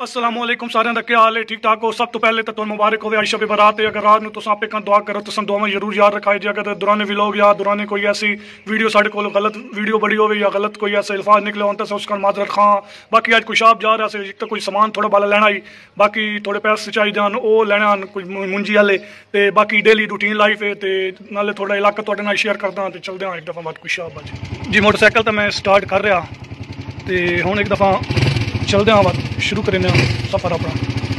असलम सारे का क्या हाल है? ठीक ठाक हो? सब तो पहले तो तुम मुबारक हो आयशा भी बरात है। अगर रात में तुम आप एक दुआ करो तो दुआ में ज़रूर याद रखाई जी। अगर दुराने विलोग या दुराने कोई ऐसी वीडियो साढ़े को गलत वीडियो बड़ी हो या गलत कोई ऐसे अल्फाज निकले होते तो उसका माजरत खां। बाकी अज कुछ आप जा रहा है तो कोई समान थोड़ा बाला लैना ही बाकी थोड़े पैसे चाहिए हैं वो लैने कुछ मुंजी आले तो बाकी डेली रूटीन लाइफ है तो नाले थोड़ा इलाका थोड़े ना शेयर करदा तो चलते हैं एक दफ़ा बाद कुछ आप जी, मोटरसाइकिल तो मैं स्टार्ट कर रहा। तो हूँ एक दफ़ा ਤੇ ਹੁਣ ਇੱਕ ਦਫਾ ਚਲਦੇ ਹਾਂ ਬਾਅਦ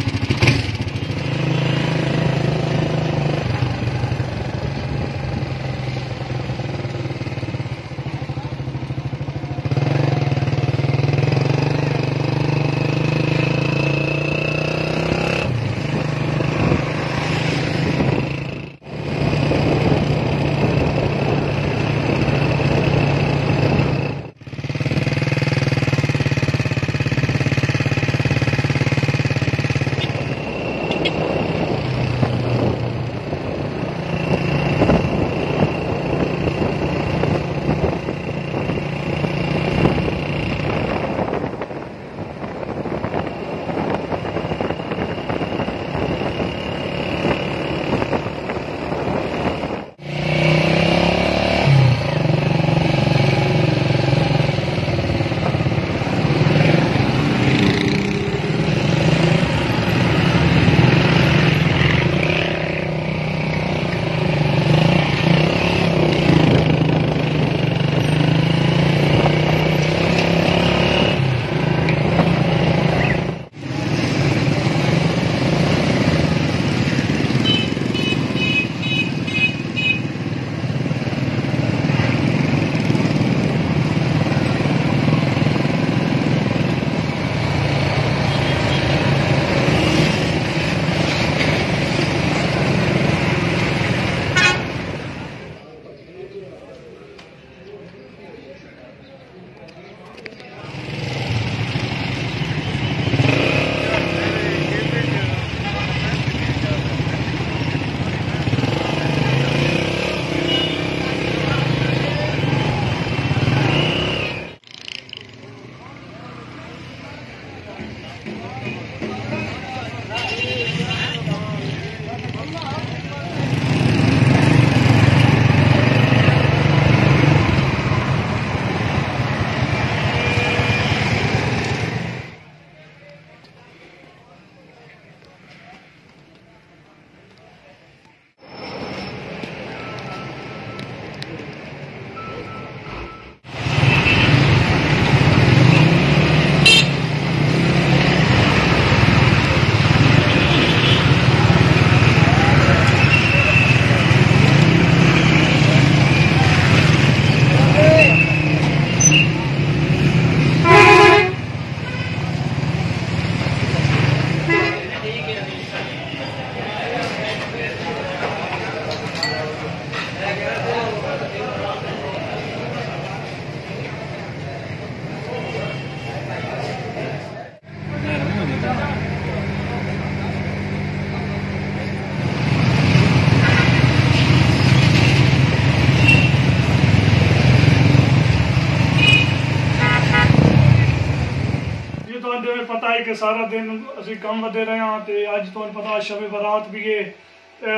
पता है कि सारा दिन असं कम वे रहे अज तो पता शबे बरात भी है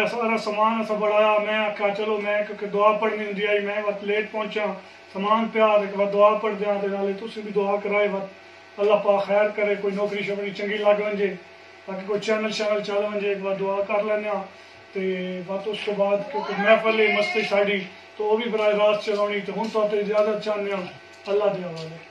सारा समान असं बढ़ाया मैं आख्या चलो, मैं क्योंकि दुआ पढ़नी होंगी आई। मैं बस लेट पहुँचा समान पिया तो दुआ पढ़ दिया भी दुआ कराए बस। अल्लाह पा खैर करे, कोई नौकरी शौकरी चंकी लग वजे बाकी कोई चैनल शैनल चल वजे एक बार दुआ कर लें तो बस उस तो बाद क्योंकि महफल मस्ती साड़ी तो वह भी बरा रात चला तो हूँ तो ज़्यादा चाहते हैं अल्लाह दे